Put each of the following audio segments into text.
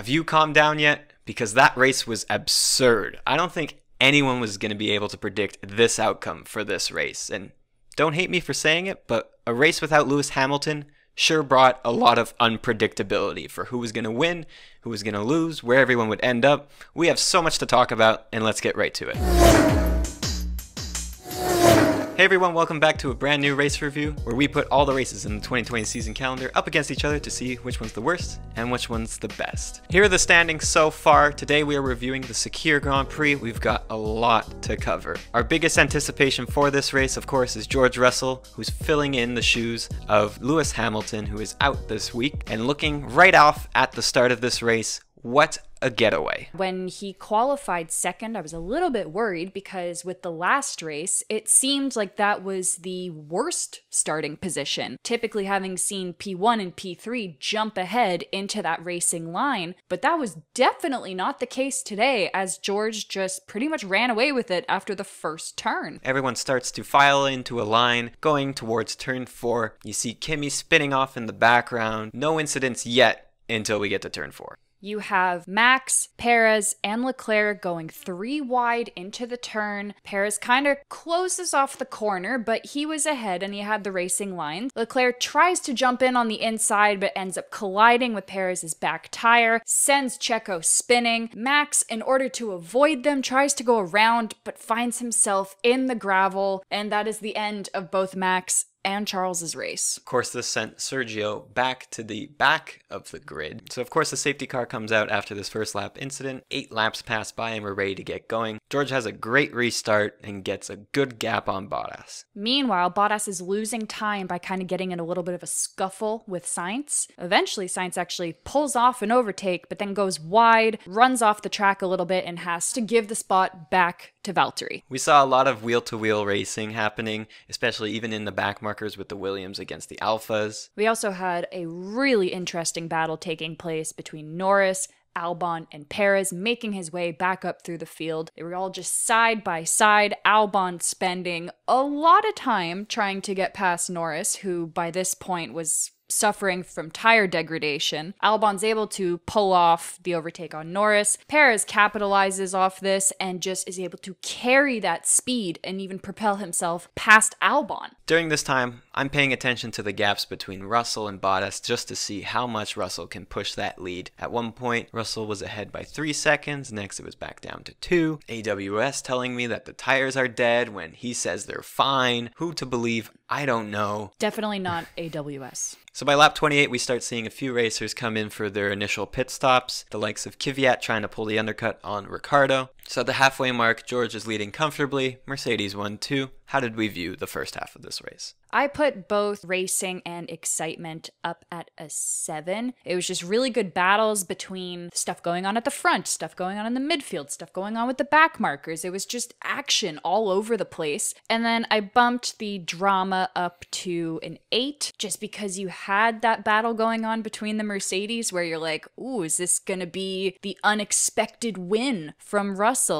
have you calmed down yet? Because that race was absurd. I don't think anyone was going to be able to predict this outcome for this race. And don't hate me for saying it, but a race without Lewis Hamilton sure brought a lot of unpredictability for who was going to win, who was going to lose, where everyone would end up. We have so much to talk about, and let's get right to it. Hey everyone, welcome back to a brand new race review where we put all the races in the 2020 season calendar up against each other to see which one's the worst and which one's the best. Here are the standings so far. Today we are reviewing the Sakhir Grand Prix. We've got a lot to cover. Our biggest anticipation for this race, of course, is George Russell, who's filling in the shoes of Lewis Hamilton, who is out this week. And looking right off at the start of this race, what a getaway. When he qualified second, I was a little bit worried because with the last race, it seemed like that was the worst starting position. Typically, having seen P1 and P3 jump ahead into that racing line, but that was definitely not the case today, as George just pretty much ran away with it after the first turn. Everyone starts to file into a line going towards turn four. You see Kimi spinning off in the background. No incidents yet until we get to turn four. You have Max, Perez, and Leclerc going three wide into the turn. Perez kind of closes off the corner, but he was ahead and he had the racing line. Leclerc tries to jump in on the inside, but ends up colliding with Perez's back tire, sends Checo spinning. Max, in order to avoid them, tries to go around, but finds himself in the gravel, and that is the end of both Max and Charles's race. Of course, this sent Sergio back to the back of the grid. So, of course, the safety car comes out after this first lap incident. Eight laps pass by and we're ready to get going. George has a great restart and gets a good gap on Bottas. Meanwhile, Bottas is losing time by kind of getting in a little bit of a scuffle with Sainz. Eventually, Sainz actually pulls off an overtake, but then goes wide, runs off the track a little bit, and has to give the spot back to Valtteri. We saw a lot of wheel to wheel racing happening, especially even in the back markers with the Williams against the Alphas. We also had a really interesting battle taking place between Norris, Albon and Perez making his way back up through the field. They were all just side by side. Albon spending a lot of time trying to get past Norris, who by this point was suffering from tire degradation. Albon's able to pull off the overtake on Norris. Perez capitalizes off this and just is able to carry that speed and even propel himself past Albon. During this time, I'm paying attention to the gaps between Russell and Bottas just to see how much Russell can push that lead. At one point, Russell was ahead by three seconds, next it was back down to two. AWS telling me that the tires are dead when he says they're fine. Who to believe? I don't know. Definitely not AWS. So by lap 28, we start seeing a few racers come in for their initial pit stops, the likes of Kvyat trying to pull the undercut on Ricciardo. So the halfway mark, George is leading comfortably, Mercedes 1-2. How did we view the first half of this race? I put both racing and excitement up at a seven. It was just really good battles between stuff going on at the front, stuff going on in the midfield, stuff going on with the back markers. It was just action all over the place. And then I bumped the drama up to an eight just because you had that battle going on between the Mercedes where you're like, ooh, is this going to be the unexpected win from?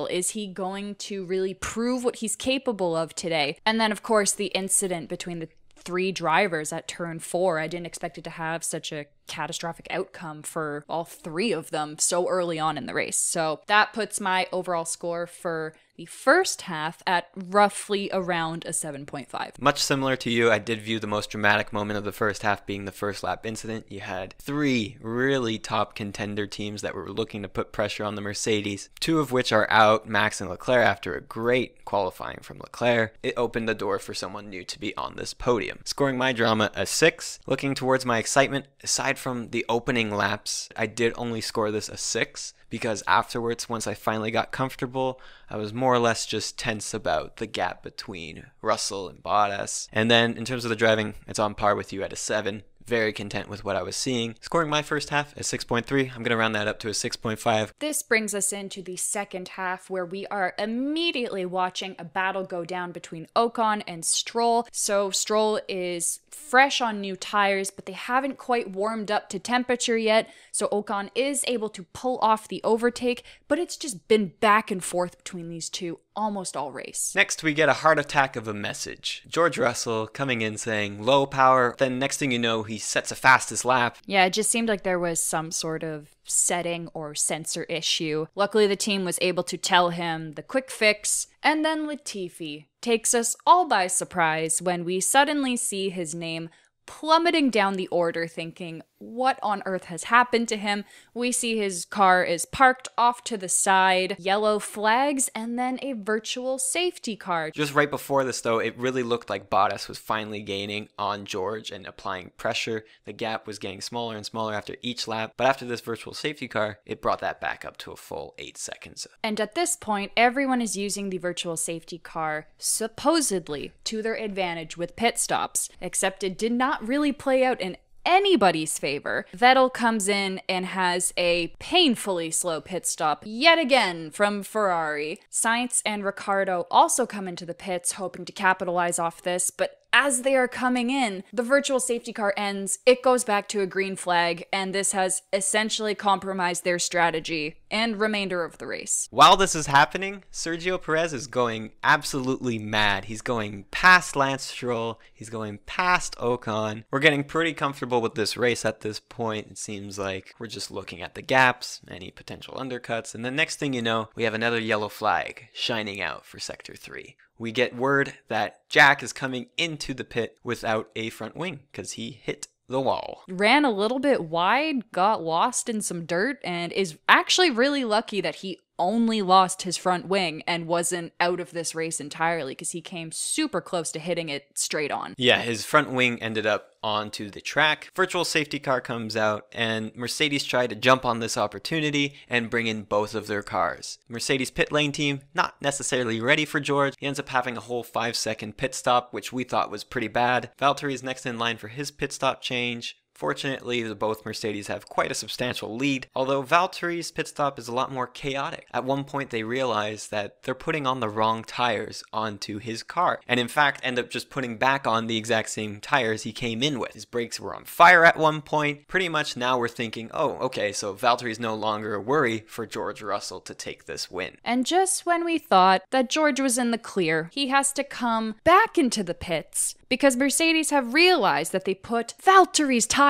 Is he going to really prove what he's capable of today? And then, of course, the incident between the three drivers at turn four. I didn't expect it to have such a catastrophic outcome for all three of them so early on in the race. So that puts my overall score for the first half at roughly around a 7.5. Much similar to you, I did view the most dramatic moment of the first half being the first lap incident. You had three really top contender teams that were looking to put pressure on the Mercedes, two of which are out, Max and Leclerc, after a great qualifying from Leclerc. It opened the door for someone new to be on this podium. Scoring my drama a 6. Looking towards my excitement, aside from the opening laps, I did only score this a 6 because afterwards, once I finally got comfortable, I was more or less just tense about the gap between Russell and Bottas. And then in terms of the driving, it's on par with you at a 7 very content with what I was seeing. Scoring my first half at 6.3, I'm going to round that up to a 6.5. This brings us into the second half where we are immediately watching a battle go down between Ocon and Stroll. So Stroll is fresh on new tires, but they haven't quite warmed up to temperature yet. So Ocon is able to pull off the overtake, but it's just been back and forth between these two almost all race. Next, we get a heart attack of a message. George Russell coming in saying low power. Then, next thing you know, he sets a fastest lap. Yeah, it just seemed like there was some sort of setting or sensor issue. Luckily, the team was able to tell him the quick fix, and then Latifi takes us all by surprise when we suddenly see his name plummeting down the order, thinking, what on earth has happened to him? We see his car is parked off to the side, yellow flags, and then a virtual safety car. Just right before this, though, it really looked like Bottas was finally gaining on George and applying pressure. The gap was getting smaller and smaller after each lap, but after this virtual safety car, it brought that back up to a full eight seconds. And at this point, everyone is using the virtual safety car supposedly to their advantage with pit stops, except it did not really play out in anybody's favor. Vettel comes in and has a painfully slow pit stop yet again from Ferrari. Sainz and Ricciardo also come into the pits hoping to capitalize off this, but as they are coming in, the virtual safety car ends, it goes back to a green flag, and this has essentially compromised their strategy and remainder of the race. While this is happening, Sergio Perez is going absolutely mad. He's going past Lance Stroll, he's going past Ocon. We're getting pretty comfortable with this race at this point. It seems like we're just looking at the gaps, any potential undercuts, and the next thing you know, we have another yellow flag shining out for Sector 3 we get word that Jack is coming into the pit without a front wing because he hit the wall. Ran a little bit wide, got lost in some dirt, and is actually really lucky that he only lost his front wing and wasn't out of this race entirely because he came super close to hitting it straight on. Yeah, his front wing ended up onto the track. Virtual safety car comes out, and Mercedes tried to jump on this opportunity and bring in both of their cars. Mercedes pit lane team, not necessarily ready for George. He ends up having a whole five second pit stop, which we thought was pretty bad. Valtteri is next in line for his pit stop change. Fortunately, the both Mercedes have quite a substantial lead, although Valtteri's pit stop is a lot more chaotic. At one point, they realize that they're putting on the wrong tires onto his car, and in fact, end up just putting back on the exact same tires he came in with. His brakes were on fire at one point. Pretty much now we're thinking, oh, okay, so Valtteri's no longer a worry for George Russell to take this win. And just when we thought that George was in the clear, he has to come back into the pits because Mercedes have realized that they put Valtteri's tires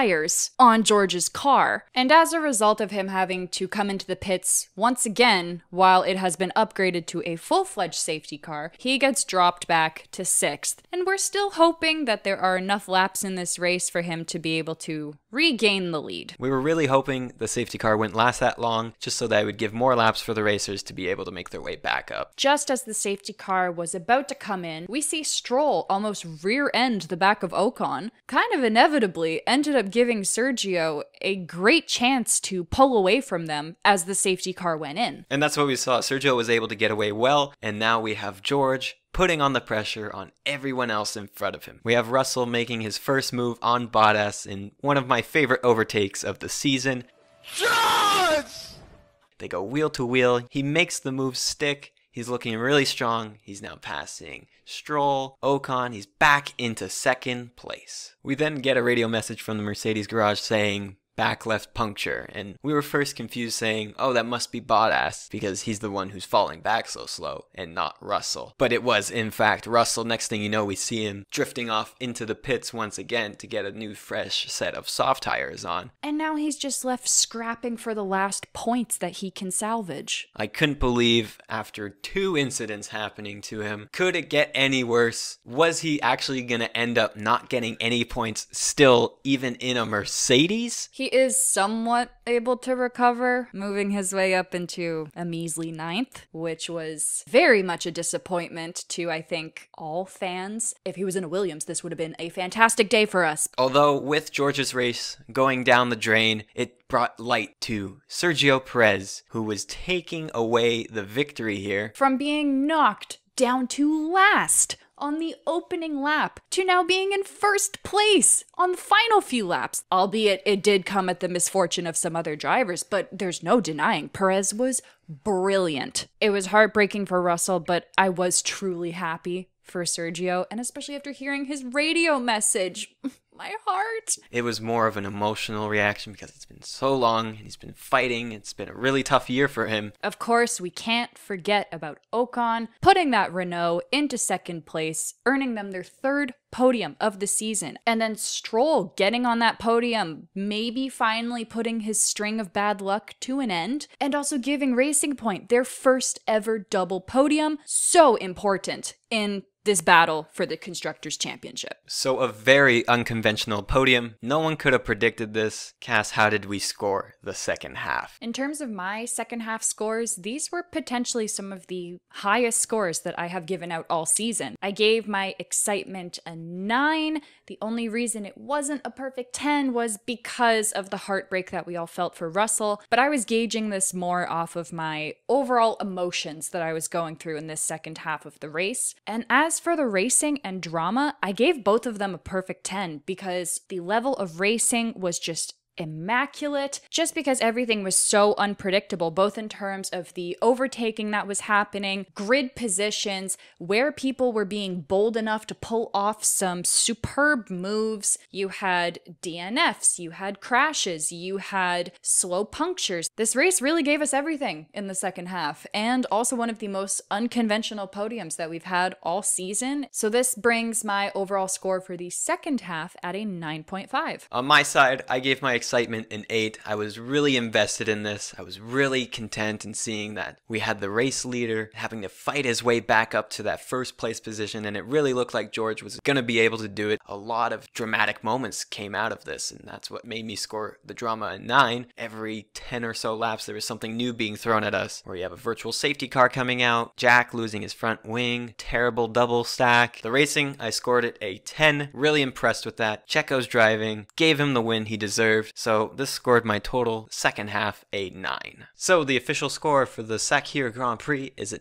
on George's car. And as a result of him having to come into the pits once again, while it has been upgraded to a full fledged safety car, he gets dropped back to sixth. And we're still hoping that there are enough laps in this race for him to be able to regain the lead. We were really hoping the safety car wouldn't last that long, just so that it would give more laps for the racers to be able to make their way back up. Just as the safety car was about to come in, we see Stroll almost rear end the back of Ocon, kind of inevitably ended up giving Sergio a great chance to pull away from them as the safety car went in. And that's what we saw. Sergio was able to get away well, and now we have George putting on the pressure on everyone else in front of him. We have Russell making his first move on Bottas in one of my favorite overtakes of the season. George! They go wheel to wheel. He makes the move stick. He's looking really strong. He's now passing Stroll, Ocon. He's back into second place. We then get a radio message from the Mercedes garage saying, back left puncture. And we were first confused saying, oh, that must be Bottas because he's the one who's falling back so slow and not Russell. But it was, in fact, Russell. Next thing you know, we see him drifting off into the pits once again to get a new fresh set of soft tires on. And now he's just left scrapping for the last points that he can salvage. I couldn't believe after two incidents happening to him, could it get any worse? Was he actually going to end up not getting any points still, even in a Mercedes? He is somewhat able to recover, moving his way up into a measly ninth, which was very much a disappointment to, I think, all fans. If he was in a Williams, this would have been a fantastic day for us. Although, with George's race going down the drain, it brought light to Sergio Perez, who was taking away the victory here. From being knocked down to last on the opening lap to now being in first place on the final few laps. Albeit it did come at the misfortune of some other drivers, but there's no denying Perez was brilliant. It was heartbreaking for Russell, but I was truly happy for Sergio, and especially after hearing his radio message. my heart. It was more of an emotional reaction because it's been so long and he's been fighting. It's been a really tough year for him. Of course, we can't forget about Ocon putting that Renault into second place, earning them their third podium of the season. And then Stroll getting on that podium, maybe finally putting his string of bad luck to an end, and also giving Racing Point their first ever double podium. So important in this battle for the Constructors' Championship. So, a very unconventional podium. No one could have predicted this. Cass, how did we score the second half? In terms of my second half scores, these were potentially some of the highest scores that I have given out all season. I gave my excitement a 9. The only reason it wasn't a perfect 10 was because of the heartbreak that we all felt for Russell, but I was gauging this more off of my overall emotions that I was going through in this second half of the race. And as for the racing and drama, I gave both of them a perfect 10 because the level of racing was just immaculate just because everything was so unpredictable, both in terms of the overtaking that was happening, grid positions, where people were being bold enough to pull off some superb moves. You had DNFs, you had crashes, you had slow punctures. This race really gave us everything in the second half, and also one of the most unconventional podiums that we've had all season. So this brings my overall score for the second half at a 9.5. On my side, I gave my excitement in eight. I was really invested in this. I was really content in seeing that we had the race leader having to fight his way back up to that first place position, and it really looked like George was going to be able to do it. A lot of dramatic moments came out of this, and that's what made me score the drama a nine. Every 10 or so laps, there was something new being thrown at us, where you have a virtual safety car coming out, Jack losing his front wing, terrible double stack. The racing, I scored it a 10. Really impressed with that. Checo's driving, gave him the win he deserved. So this scored my total second half a 9. So the official score for the Sakhir Grand Prix is an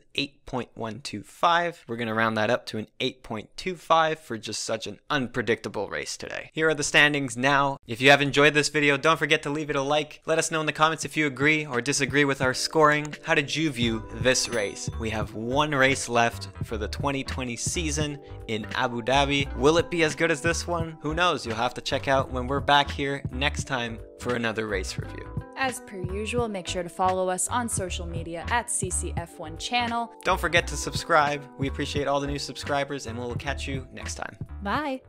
8.125. We're going to round that up to an 8.25 for just such an unpredictable race today. Here are the standings now. If you have enjoyed this video, don't forget to leave it a like. Let us know in the comments if you agree or disagree with our scoring. How did you view this race? We have one race left for the 2020 season in Abu Dhabi. Will it be as good as this one? Who knows? You'll have to check out when we're back here next time for another race review. As per usual, make sure to follow us on social media at CCF1 channel. Don't forget to subscribe. We appreciate all the new subscribers and we'll catch you next time. Bye.